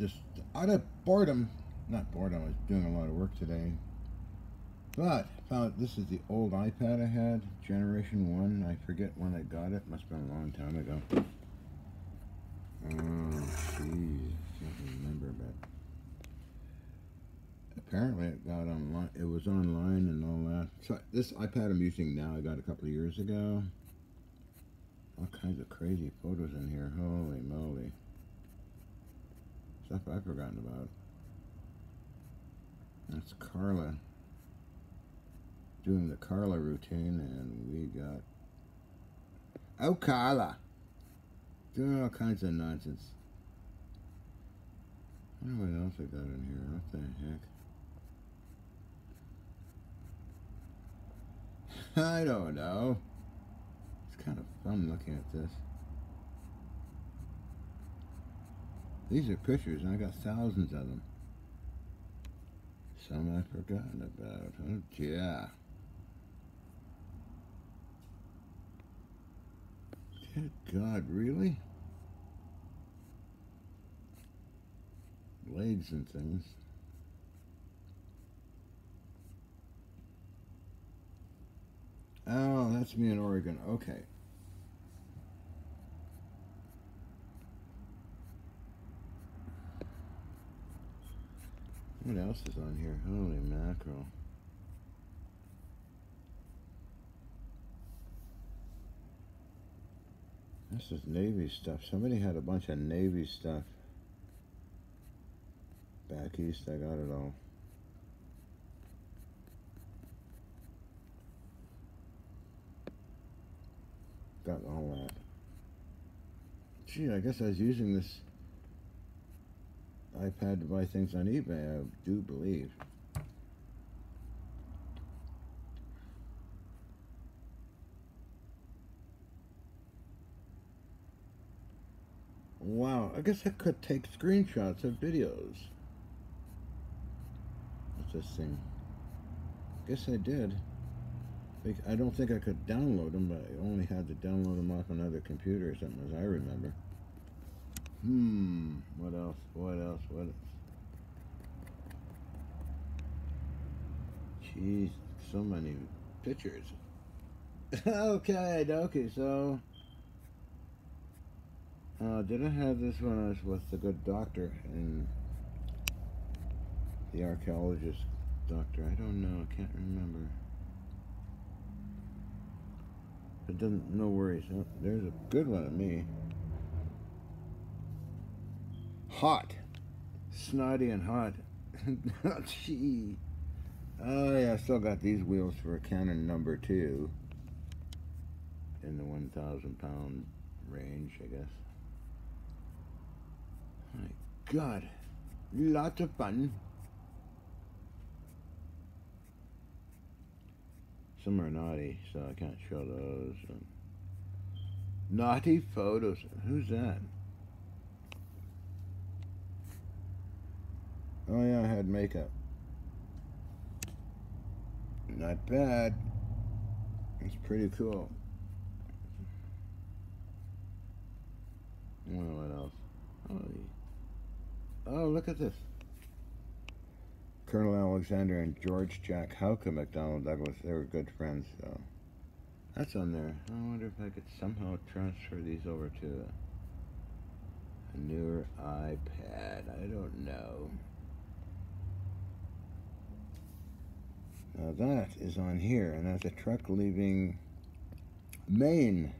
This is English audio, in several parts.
just out of boredom, not boredom, I was doing a lot of work today. But found this is the old iPad I had, generation one. I forget when I got it. Must have been a long time ago. Oh, jeez, can't remember, but apparently it got online. It was online and all that. So this iPad I'm using now, I got a couple of years ago. All kinds of crazy photos in here. Holy moly. Stuff I've forgotten about. That's Karla doing the Karla routine, and we got oh Karla doing all kinds of nonsense. I what else I got in here. What the heck? I don't know. It's kind of fun looking at this. These are pictures, and I got thousands of them. Some I've forgotten about. Oh, yeah. Good God, really? Blades and things. Oh, that's me in Oregon. Okay. What else is on here? Holy mackerel. This is Navy stuff. Somebody had a bunch of Navy stuff. Back east, I got it all. Got all that. Gee, I guess I was using this iPad to buy things on eBay, I do believe. Wow, I guess I could take screenshots of videos. What's this thing? Guess I did. I don't think I could download them, but I only had to download them off another computer or something, as I remember. Hmm, what else? What else? What else? Jeez, so many pictures. okay, okay, so uh, did I have this when I was with the good doctor and the archaeologist doctor? I don't know. I can't remember. It doesn't. No worries. Oh, there's a good one of me. Hot, snotty and hot. Oh, gee. Oh yeah, I still got these wheels for a cannon number two in the 1,000 pound range, I guess. My God, lots of fun. Some are naughty, so I can't show those. Naughty photos. Who's that? Oh yeah, I had makeup. Not bad. It's pretty cool. Well, what else? Oh, Oh, look at this. Colonel Alexander and George Jack Houka McDonald Douglas, they were good friends, so that's on there. I wonder if I could somehow transfer these over to a newer iPad. I don't know. Now that is on here, and that's a truck leaving Maine.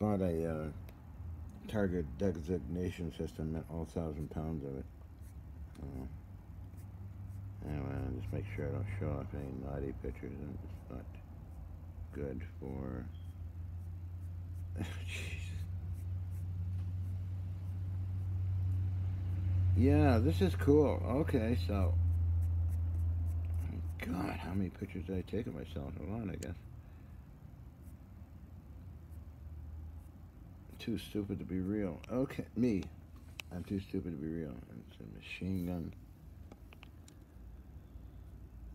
Bought a uh, target designation system meant all thousand pounds of it. Uh, anyway, I'll just make sure I don't show off any naughty pictures and it's not good for... yeah, this is cool. Okay, so... God, how many pictures did I take of myself? A lot, I guess. too stupid to be real. Okay, me. I'm too stupid to be real. It's a machine gun.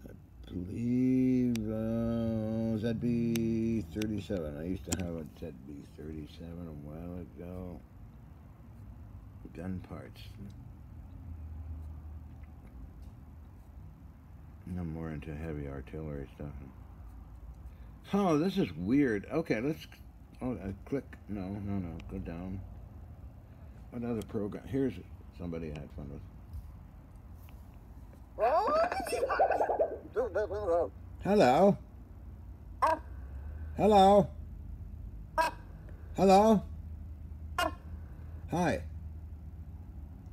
I believe uh, ZB37. I used to have a ZB37 a while ago. gun parts. I'm more into heavy artillery stuff. Oh, this is weird. Okay, let's. Oh, I click. No, no, no. Go down. Another program? Here's somebody I had fun with. Hello. Hello. Hello. Hi.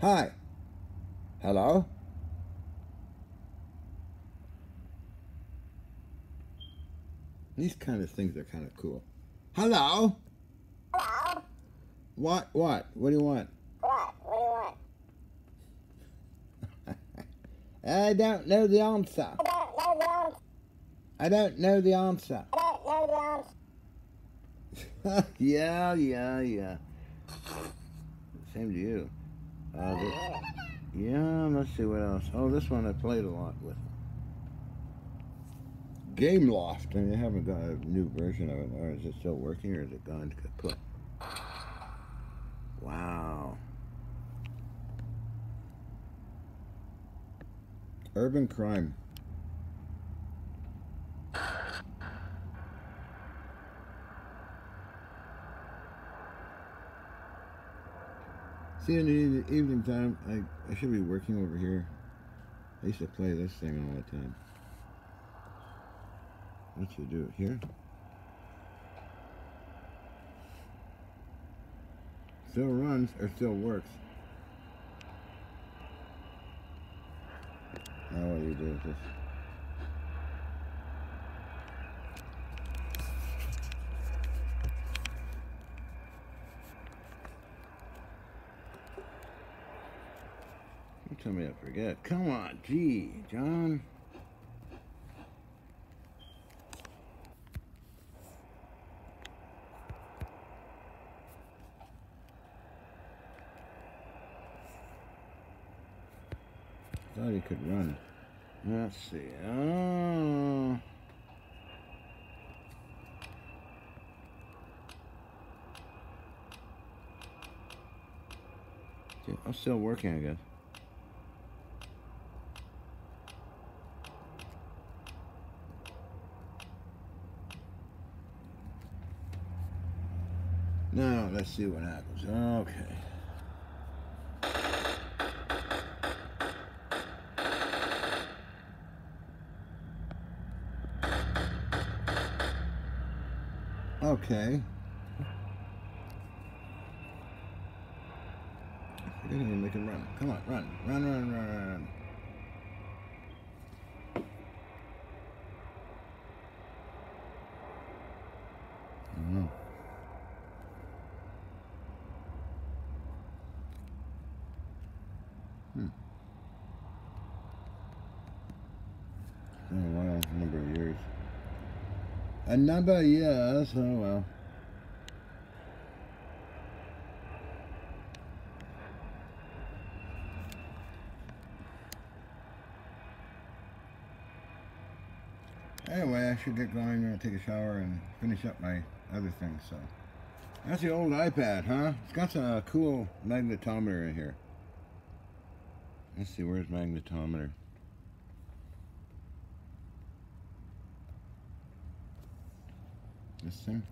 Hi. Hello. These kind of things are kind of cool. Hello. Hello. What? What? What do you want? What? What do you want? I don't know the answer. I don't know the answer. I don't know the answer. I don't know the answer. yeah, yeah, yeah. Same to you. Uh, the, yeah, let's see what else. Oh, this one I played a lot with. Gameloft, and you haven't got a new version of it, or is it still working, or is it gone kaput? Wow. Urban crime. See, in the evening time, I, I should be working over here. I used to play this thing all the time. What you do it here? Still runs or still works. Now what do you do with this? Don't tell me I forget. Come on, gee, John. Thought he could run. Let's see. Oh. See, I'm still working, I guess. Now, let's see what happens. Okay. Okay. Get him, make him run. Come on, run, run, run, run, run. Mm. Hmm. Oh, wow, a number of years. A number of oh well. Anyway, I should get going and take a shower and finish up my other things, so. That's the old iPad, huh? It's got some cool magnetometer in here. Let's see, where's magnetometer? Thing?